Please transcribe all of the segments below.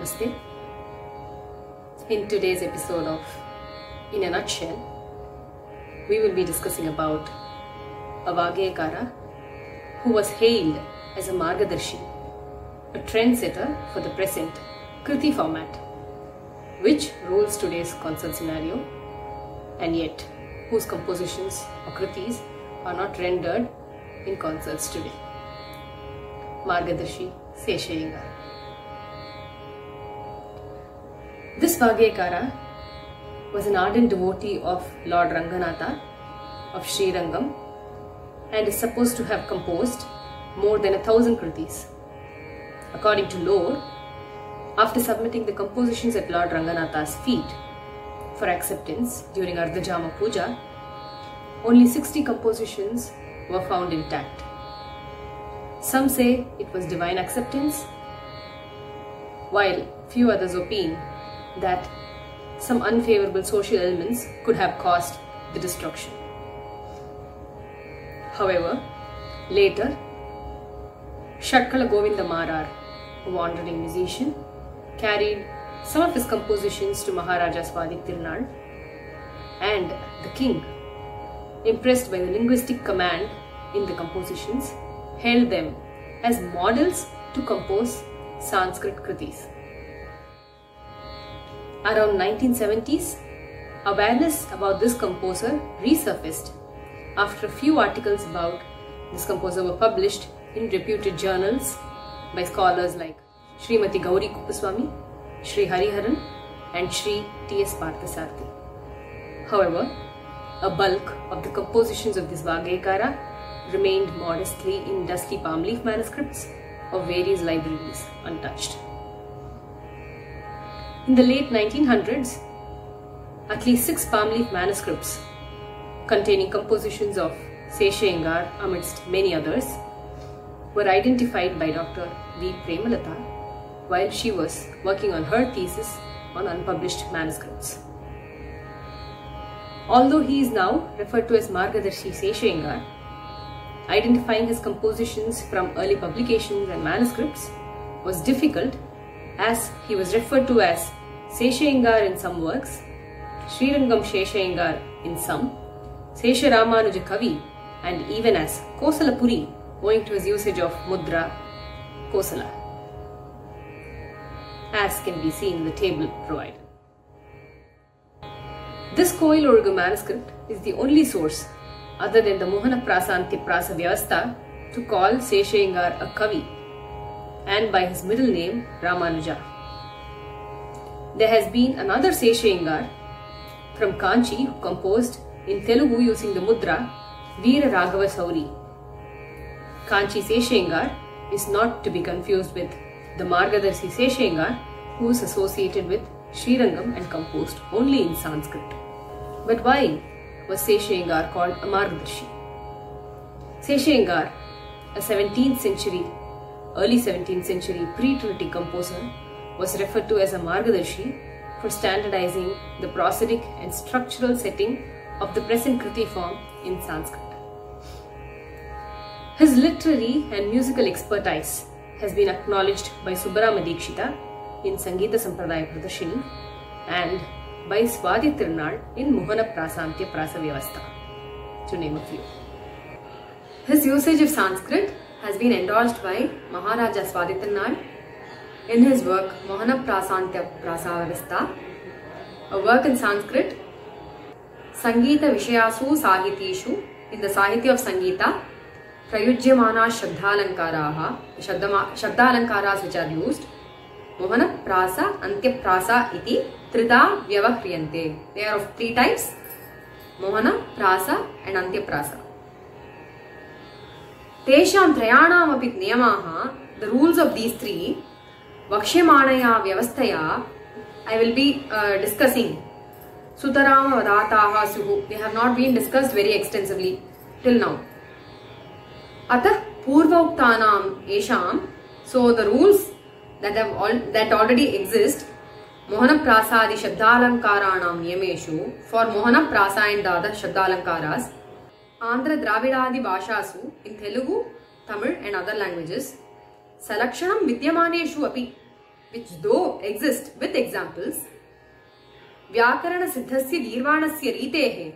Namaste. In today's episode of In a Nutshell, we will be discussing about a Vagayakara who was hailed as a Margadarshi, a trendsetter for the present Kriti format, which rules today's concert scenario, and yet whose compositions or Kritis are not rendered in concerts today. Margadarshi Seshayyangar. This Vagyakara was an ardent devotee of Lord Ranganatha of Sri Rangam and is supposed to have composed more than a thousand kritis. According to lore, after submitting the compositions at Lord Ranganatha's feet for acceptance during Ardhajama Puja, only 60 compositions were found intact. Some say it was divine acceptance, while few others opine that some unfavorable social elements could have caused the destruction. However, later, Shatkala Govinda Marar, a wandering musician, carried some of his compositions to Maharaja Swati Tirunal and the king, impressed by the linguistic command in the compositions, held them as models to compose Sanskrit kritis. Around 1970s, awareness about this composer resurfaced after a few articles about this composer were published in reputed journals by scholars like Srimati Gauri Kuppuswamy, Sri Hariharan and Sri T.S. Parthasarathy. However, a bulk of the compositions of this Vagayakara remained modestly in dusty palm leaf manuscripts of various libraries untouched. In the late 1900s, at least six palm leaf manuscripts containing compositions of Seshayyangar amidst many others were identified by Dr. V. Premalata while she was working on her thesis on unpublished manuscripts. Although he is now referred to as Margadarshi Seshayyangar, identifying his compositions from early publications and manuscripts was difficult as he was referred to as Seshayyangar in some works, Srirangam Seshayyangar in some, Sesha Ramanuja Kavi, and even as Kosala Puri owing to his usage of Mudra Kosala, as can be seen in the table provided. This Koil Olugu manuscript is the only source other than the Mohana Prasanti Prasa Vyavastha to call Seshayyangar a Kavi and by his middle name Ramanuja. There has been another Seshayyangar from Kanchi who composed in Telugu using the mudra Veera Raghava Sauri. Kanchi Seshayyangar is not to be confused with the Margadarshi Seshayyangar who is associated with Srirangam and composed only in Sanskrit. But why was Seshayyangar called a Margadarshi? Seshayyangar, a 17th century, early 17th century pre-Trinity composer, was referred to as a Margadarshi for standardizing the prosodic and structural setting of the present Kriti form in Sanskrit. His literary and musical expertise has been acknowledged by Subbarama Dikshita in Sangeeta Sampradaya Pradarshini and by Swati Tirunal in Mohana Prasantya Prasa Vyavastha, to name a few. His usage of Sanskrit has been endorsed by Maharaja Tirunal in his work Mohana Prasantya Prasa a work in Sanskrit, Sangeeta Vishayasu Sahitishu, in the Sahitya of Sangeeta, प्रयुज्यमाना शब्दालङ्काराः शब्दालङ्काराः which are used Mohan Prasa अन्त्यप्रासा इति त्रिधा व्यवह्रियन्ते they are of three types Mohan Prasa and अन्त्यप्रासा तेषां त्रयाणामपि नियमाः the rules of these three वक्ष्यमाणया व्यवस्थया will be uh, discussing सुतराम वदाताः सुः they have not been discussed very extensively till now अतः पूर्वोक्तानां येषां the rules that have all that already exist मोहनप्रासादि शब्दालङ्काराणां नियमेषु for मोहनप्रासा and the other शब्दालङ्कारास् Andhra द्राविडादि भाषासु in Telugu, Tamil and other languages सलक्षणं विद्यमानेषु अपि which though exist with examples, Vyakarana Siddhasya Girvanasya Ritehe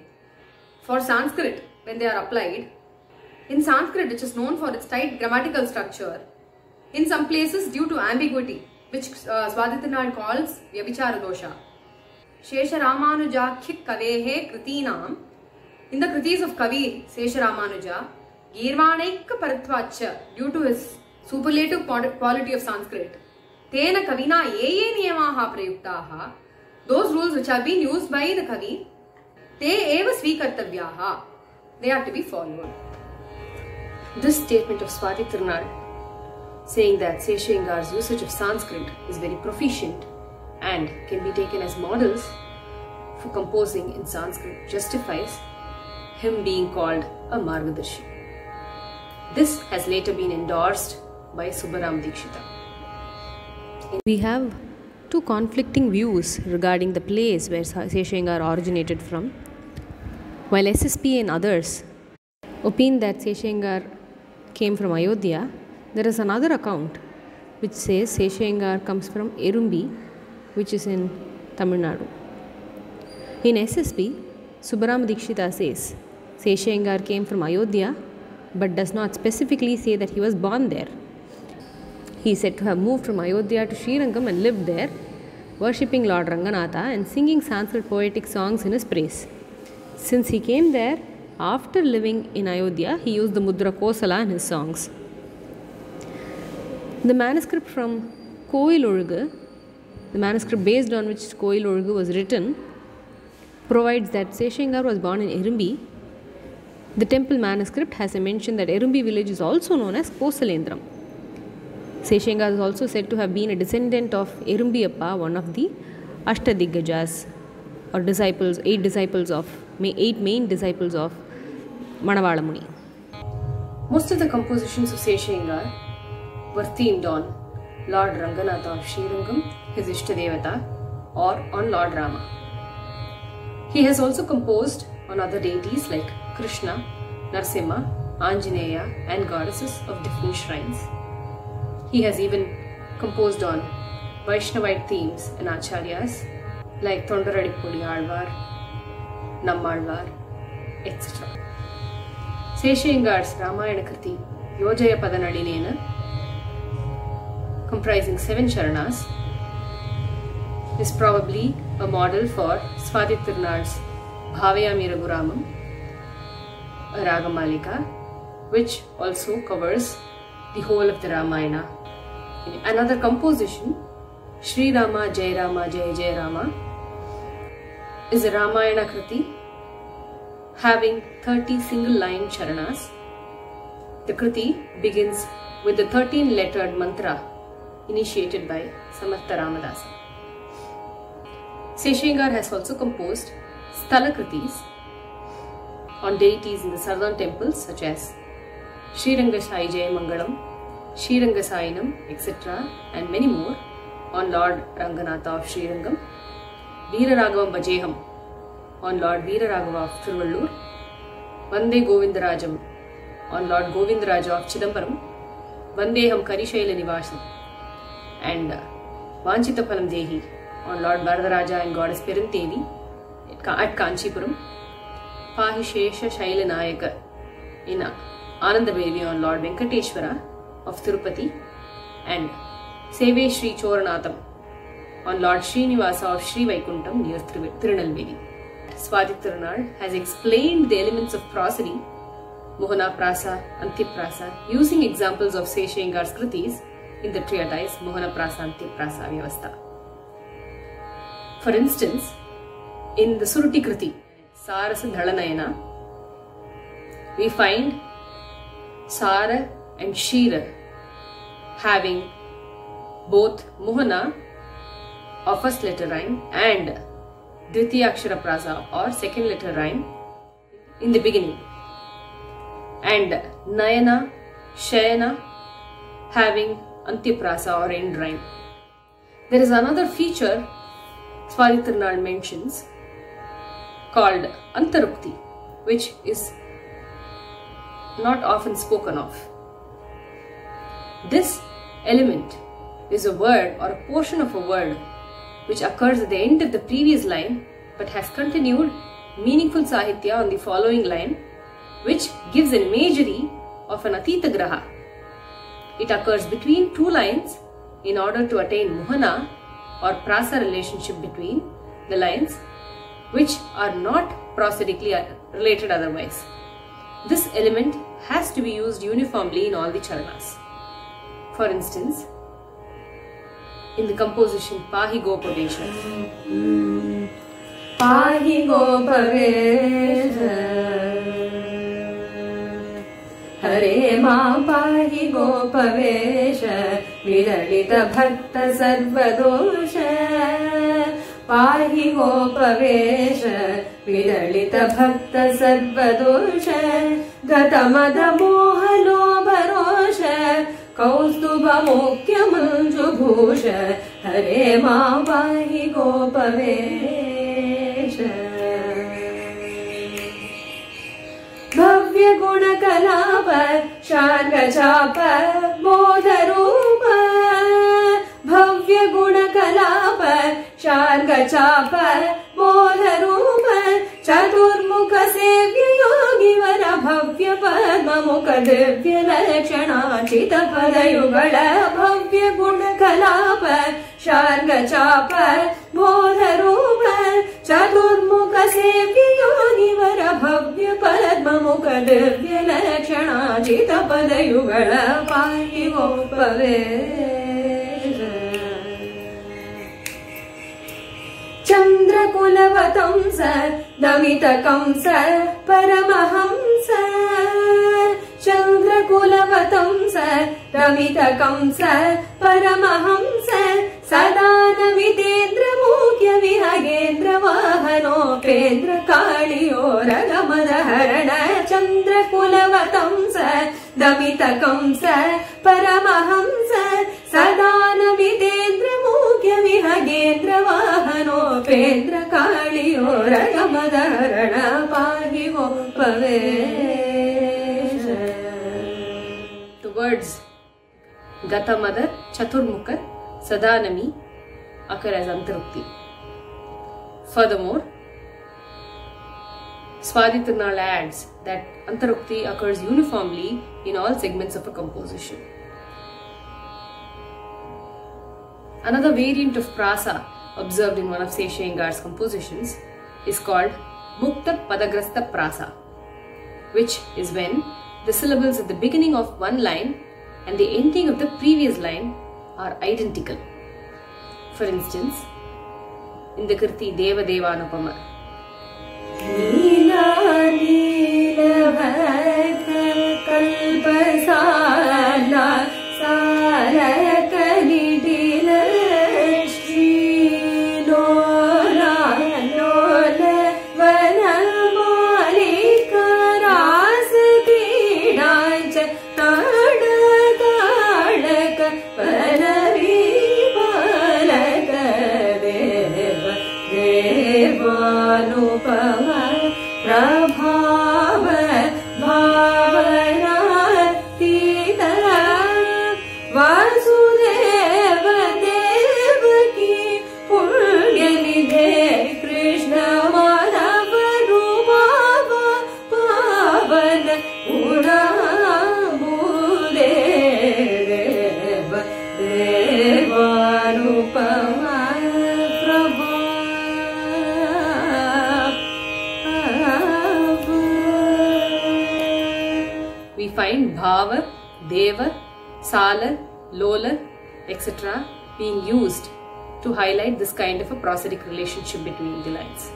for Sanskrit when they are applied, in Sanskrit which is known for its tight grammatical structure, in some places due to ambiguity, which uh, Swadhitanal calls Vyabhichara Dosha. Ramanujakhya Kavehe Kritinam, in the Kritis of Kavi, Shesha Ramanuja, Girvanaika Paratvacha, due to his superlative quality of Sanskrit, Tena Kavina Ye Niyamaha Prayuktaha, those rules which have been used by the Kavi, they are to be followed. This statement of Swati Tirunal saying that Seshengar's usage of Sanskrit is very proficient and can be taken as models for composing in Sanskrit justifies him being called a Margadarshi. This has later been endorsed by Subbaram Dikshita. We have two conflicting views regarding the place where Seshengar originated from. While SSP and others opine that Seshengar came from Ayodhya, there is another account which says Seshengar comes from Erumbi, which is in Tamil Nadu. In SSP, Subbaram Dikshita says Seshengar came from Ayodhya but does not specifically say that he was born there. He is said to have moved from Ayodhya to Srirangam and lived there, worshipping Lord Ranganatha and singing Sanskrit poetic songs in his praise. Since he came there, after living in Ayodhya, he used the Mudra Kosala in his songs. The manuscript from Koil Olugu, the manuscript based on which Koil Olugu was written, provides that Seshengar was born in Erumbi. The temple manuscript has a mention that Erumbi village is also known as Kosalendram. Seshengar is also said to have been a descendant of Erumbiyappa, one of the Ashtadigajas or disciples, eight disciples of, eight main disciples of Manavala Muni. Most of the compositions of Seshengar were themed on Lord Ranganatha of Srirangam, his Ishtadevata, or on Lord Rama. He has also composed on other deities like Krishna, Narsimha, Anjaneya, and goddesses of different shrines. He has even composed on Vaishnavite themes and acharyas like Thondaradipudi Alvar, Nammalvar, etc. Seshengar's Ramayana Kriti Yojaya Padanadinena, comprising seven charanas, is probably a model for Swati Tirunal's a Ragamalika, which also covers the whole of the Ramayana. Another composition, Sri Rama Jai Rama Jai Jai Rama, is a Ramayana Kriti having 30 single line charanas. The Kriti begins with the 13 lettered mantra initiated by Samartha Ramadasa. Seshengar has also composed Sthala Kritis on deities in the southern temples such as Sriranga Sai Jai Mangalam, Sriranga Sainam, etc. and many more on Lord Ranganatha of Srirangam, Veeraraghavam Bajeham on Lord Veeraraghava of Thiruvallur, Vande Govindarajam on Lord Govindaraja of Chidambaram, Vandeham Karishaila Nivasam and Vanchitaphalam Dehi on Lord Varadaraja and Goddess Perantevi at Kanchipuram, Pahishesha Shaila Nayaka in Anandabevi on Lord Venkateshwara of Tirupati and Seve Sri Choranatham on Lord Srinivasa of Sri Vaikuntham near Tirunelveli. Swati Tirunal has explained the elements of prosody, Mohana Prasa, Antiprasa, using examples of Seshengar's Kritis in the treatise Mohana Prasa Antiprasa Vyavastha. For instance, in the Suruti Kriti, Sarasa Dhalanayana, we find Sara and Shira having both Mohana or first letter rhyme and Dvitiyakshara Prasa or second letter rhyme in the beginning and Nayana, Shayana having Antiprasa or end rhyme. There is another feature Tirunal mentions called Antarukti which is not often spoken of. This element is a word or a portion of a word which occurs at the end of the previous line but has continued meaningful sahitya on the following line, which gives an imagery of an Atita Graha. It occurs between two lines in order to attain Muhana or Prasa relationship between the lines, which are not prosodically uh, related otherwise. This element has to be used uniformly in all the charanas. For instance, in the composition Pahi Gopadesha. Mm. Pahi Gopavesh Hare Ma Pahi Gopavesh Vilalita Bhakta Sarvadosha पाहि गोपवेश विदलितभक्तसर्वदोष गतमदमो कौस्तुभ मुख्यम जुभूष हरे मा पाहि गोपवेश। भव्यगुणकलाप शार्गचाप बोधरूप भव्यगुणकलाप शार्गचाप चतुर्मुख चतुर्मुखसेव्ययो योगिवर भव्य पद्ममुख दिव्य लक्षणाचित पदयुगळ भव्य गुणकलाप शार्गचाप बोधरूप चतुर्मुख सेव्य योगिवर भव्य पद्ममुख दिव्य लक्षणाचित पदयुगळ पाहि गोपवेश चन्द्रकुलवतंस स परमहंस चन्द्रकुलवतंस स परमहंस सदा मूक्य विहेन्द्रवाहनोपेन्द्रकाणियोरगमदहरणचन्द्रकुलवतं स दमितकं स परमहंस सदा नमिते ಖಗೇಂದ್ರ ವಾಹನೋ ಕೇಂದ್ರ ಕಾಳಿಯೋ ರಗಮದರಣ ಪಾಹಿವೋ ಪವೇ words ಗತಮದ Chaturmukha ಸದಾನಮಿ occur as antarukti. Furthermore, Swadhitanal adds that antarukti occurs uniformly in all segments of a composition. Another variant of prasa observed in one of Seshayyangar's compositions is called Mukta Padagrasta Prasa, which is when the syllables at the beginning of one line and the ending of the previous line are identical. For instance, in the Kriti Deva Devanupama, Sala, Lola, etc. being used to highlight this kind of a prosodic relationship between the lines.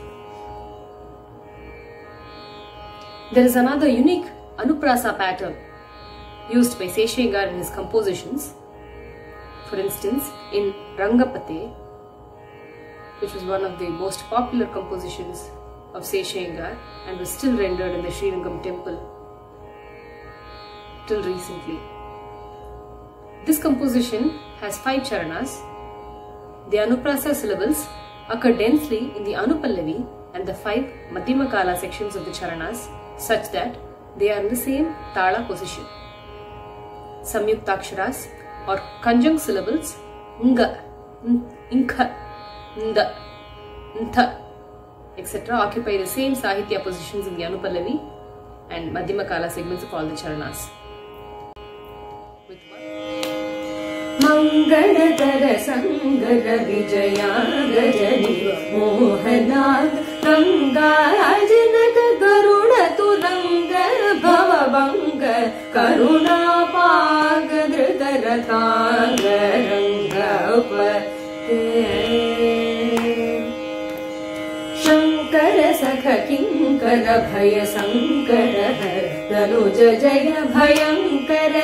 There is another unique Anuprasa pattern used by Seshengar in his compositions. For instance, in Rangapate, which was one of the most popular compositions of Seshengar and was still rendered in the Srirangam temple till recently. This composition has five charanas. The Anuprasa syllables occur densely in the Anupallavi and the five Madhyamakala sections of the charanas such that they are in the same Tala position. Samyuktaksharas or conjunct syllables nga, inka, nda, ntha, etc. occupy the same Sahitya positions in the Anupallavi and Madhyamakala segments of all the charanas. Vijaya Mohana गङ्गाजनक करुण तुरङ्ग भवभङ्ग करुणापाग धृतरथाङ्ग शङ्कर सख किङ्कर भय सङ्कर हर तनुज जय भयङ्कर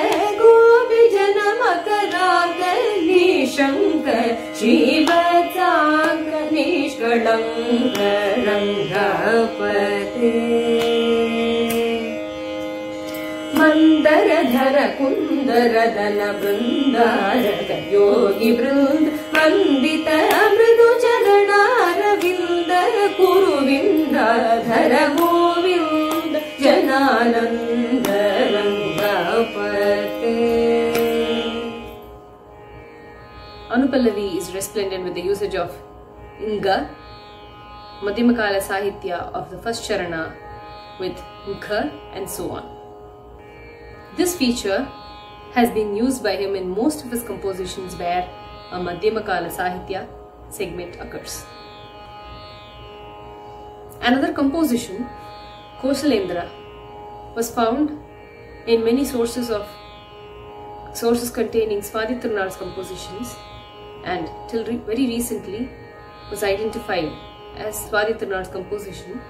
शङ्कर श्रीवदागणेश्वरङ्गरङ्गपति मन्दरधर कुन्दरदनवृन्दा योगि वृन्द वन्दित मृदुचलनारविन्दरकोविन्दधर Govind जनानन्द Anupallavi is resplendent with the usage of Inga, Madhyamakala Sahitya of the first Charana with Nkha and so on. This feature has been used by him in most of his compositions where a Madhyamakala Sahitya segment occurs. Another composition, Koshalendra, was found in many sources of sources containing Swati Tirunal's compositions and till re- very recently was identified as Swati Tirunal's composition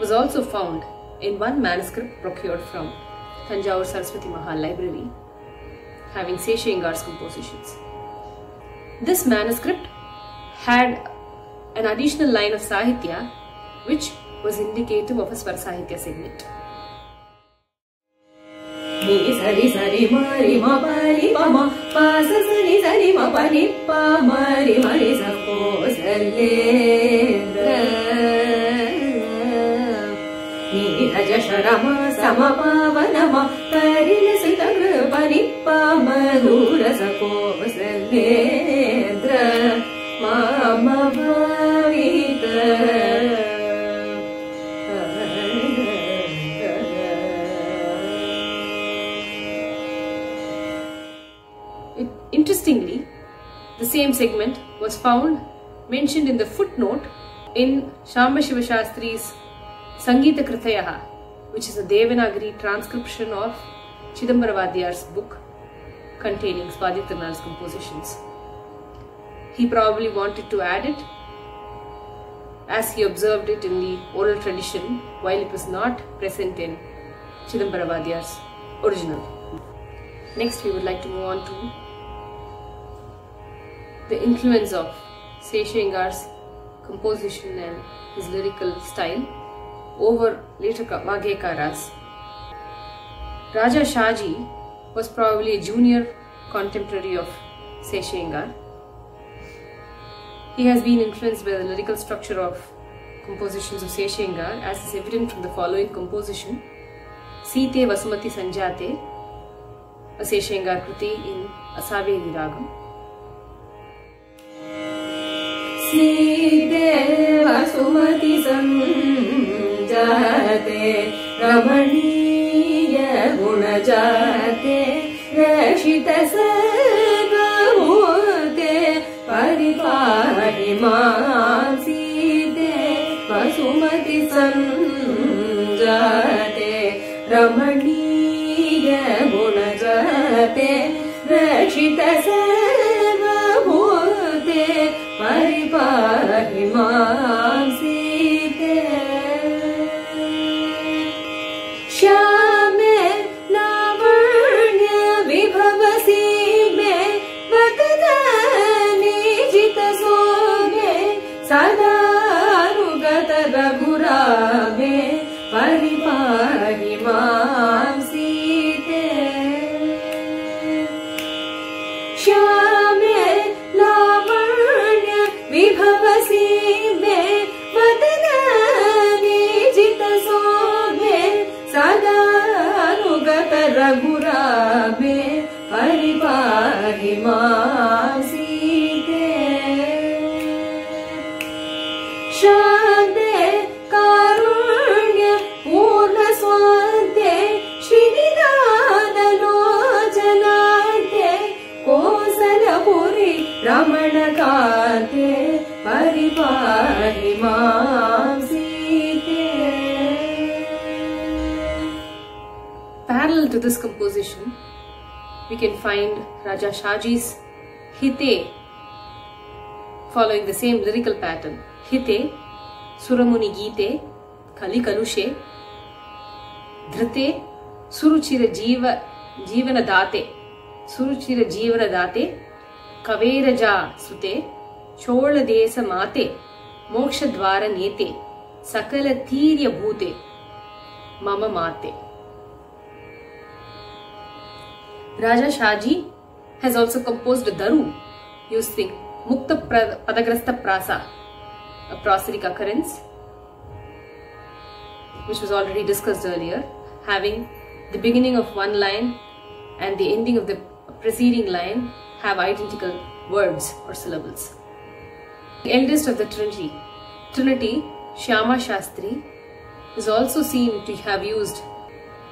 was also found in one manuscript procured from Tanjavur Saraswati Mahal Library having Seshengar's compositions. This manuscript had an additional line of Sahitya which was indicative of a Swar Sahitya segment. ही सरि सरि म परि मम पास सरि सरि म परि प मरि मारि मरिसपोसले निरज शरम सम समपावनम करिल सुत कृ परिप्पा मधुरस Kosle same segment was found mentioned in the footnote in Shamba Shiva Shastri's Sangeeta Kritayaha, which is a Devanagari transcription of Chidambaravadiyar's book containing Swati Tirunal's compositions. He probably wanted to add it as he observed it in the oral tradition while it was not present in Chidambaravadiyar's original. Next, we would like to move on to the influence of Seshengar's composition and his lyrical style over later Ka- Vagyakaras. Raja Shaji was probably a junior contemporary of Seshengar. He has been influenced by the lyrical structure of compositions of Seshengar as is evident from the following composition Site Vasumati Sanjate, a Seshengar Kruti in Asaveri Ragam. सीते वसुमति सञ्जाते रमणीय गुणजाते रक्षित सर्वभूते परिपाहि सीते वसुमति सञ्जाते रमणीय गुणजाते रक्षित My Zia. परिपाहिमासीते परिपाहि मासीते शान्ते कारुण्य पूर्णस्वान्ते लोचनाद्य कोसलपुरि रमणकान्ते परिपाहि मा to this composition, we can find Raja Shaji's Hite following the same lyrical pattern. Hite, Suramuni Gite, Kali Kalushe, Dhrite, Suruchira Jiva, Jivana Date, Suruchira Jivana Date, Kaveraja Sute, Chola Desa Mate, Moksha Dvara Nete, Sakala Tirya Bhute, Mama Mate. Raja Shaji has also composed daru using Mukta Padagrasta Prasa, a prosodic occurrence, which was already discussed earlier, having the beginning of one line and the ending of the preceding line have identical words or syllables. The eldest of the Trinity, Trinity, Shyama Shastri, is also seen to have used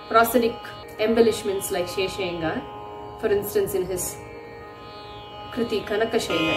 prosodic embellishments like Sheshengar, for instance, in his Kriti Kanakashaila.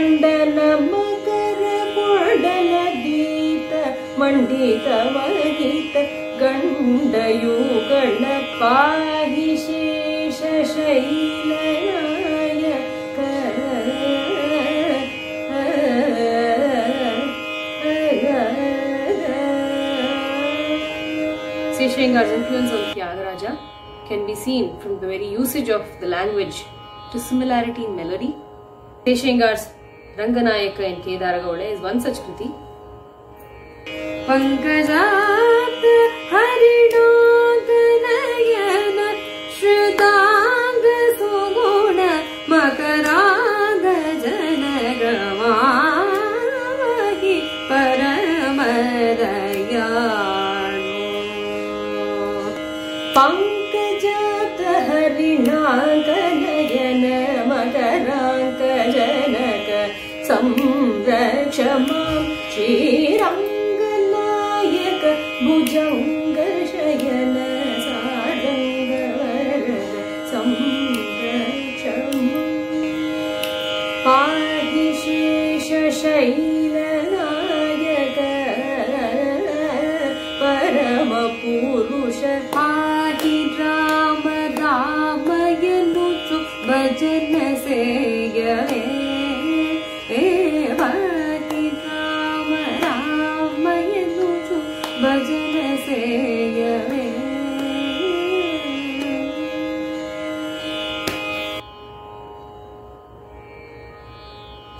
ण्डन मकर गीत मण्डित गण्डयो influence on Tyagaraja can be seen from the very usage of the language to similarity in melody. शेषार्स् Ranganayaka in Kedaragaule is one such kriti. पङ्कजात् हरिणाङ्गनयन श्रुताङ्ग सुगुण मकराङ्ग जनगवाहि परमदयाळु पङ्कजात bujão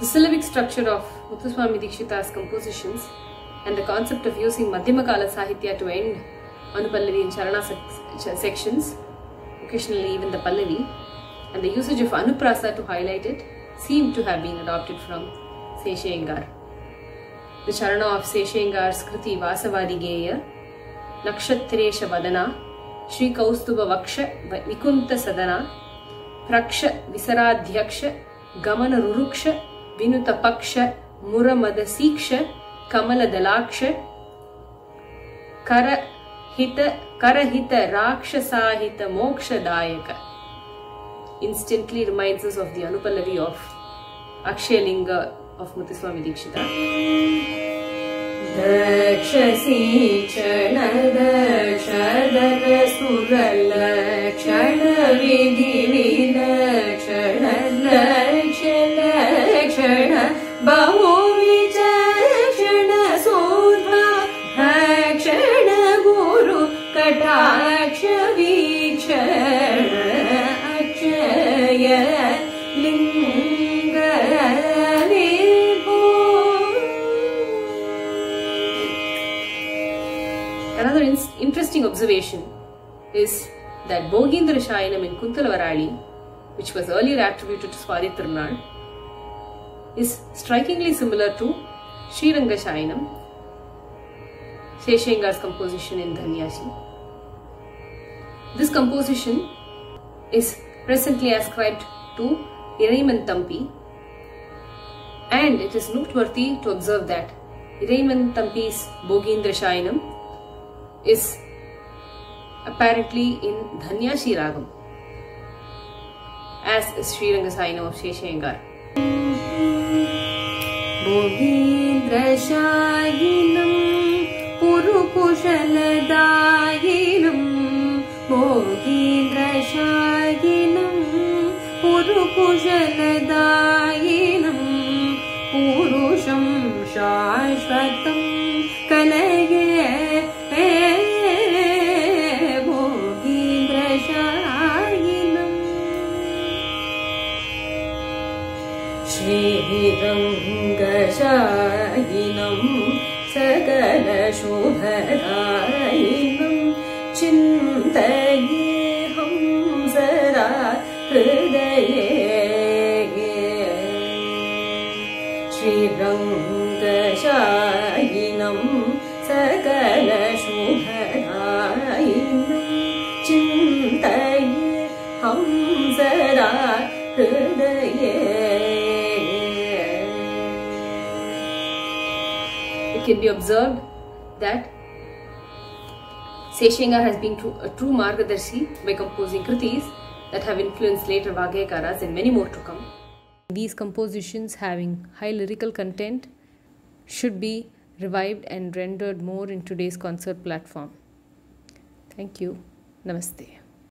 The syllabic structure of Muthuswami Dikshita's compositions and the concept of using Madhyamakala Sahitya to end Anupallavi and Charana sections, occasionally even the Pallavi, and the usage of Anuprasa to highlight it seem to have been adopted from Seshayyangar. The Charana of Seshayyangar's Kriti Vasavadi Geya, Nakshatresha Vadana, Sri Kaustuba Vaksha Vikunta Sadana, Praksha Visaradhyaksha Gamana Ruruksha विनुत पक्ष मुरमद सीक्ष कमल दलाक्ष कर हित करहित राक्षसाहित मोक्षदायक instantly reminds us of the anupallavi of akshayalinga of muthuswami dikshita दक्षसी क्षण interesting observation is that Bogindra Shayanam in Kuntalavarali, which was earlier attributed to Swati Tirunal, is strikingly similar to Sriranga Shayanam, Sheshengar's composition in Dhanyashi. This composition is presently ascribed to Iraiman Tampi, and it is noteworthy to observe that Iraiman Tampi's Bogindra Shayanam is apparently in Dhanyashi Ragam particularly in धन् as श्रीरङ्गेश भोगीन्द्रशागीन्द्र शागिनम् पुरुकुशलदा पुरुषं शा Krishna can be observed that Seshengar has been a true Margadarshi by composing kritis that have influenced later Vagyakaras and many more to come. These compositions having high lyrical content should be revived and rendered more in today's concert platform. Thank you. Namaste.